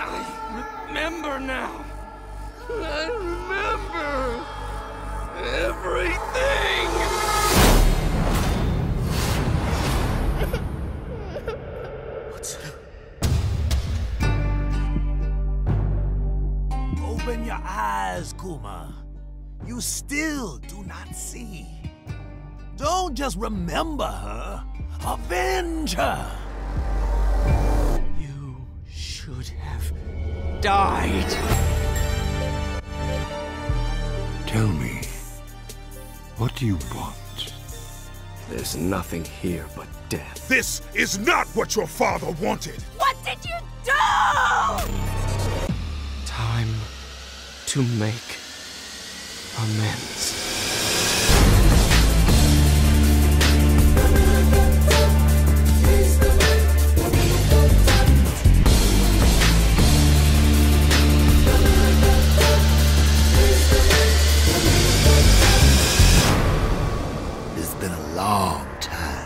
I remember now. I remember everything. What's that? Open your eyes, Kuma. You still do not see. Don't just remember her avenge her. You should have died. Tell me, what do you want? There's nothing here but death. This is not what your father wanted! What did you do? Time to make amends. Long time.